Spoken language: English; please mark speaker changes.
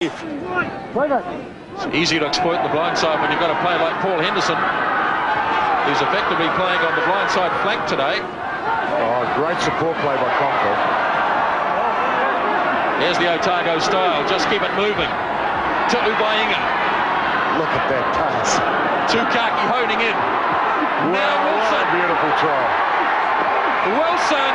Speaker 1: It's easy to exploit the blind side when you've got a player like Paul Henderson, He's effectively playing on the blind side flank today.
Speaker 2: Oh, great support play by Conkle.
Speaker 1: Here's the Otago style. Just keep it moving. To Vaega.
Speaker 2: Look at that pass.
Speaker 1: Tukaki honing in. Now
Speaker 2: Wow, what a
Speaker 1: Wilson.
Speaker 2: beautiful try.
Speaker 1: Wilson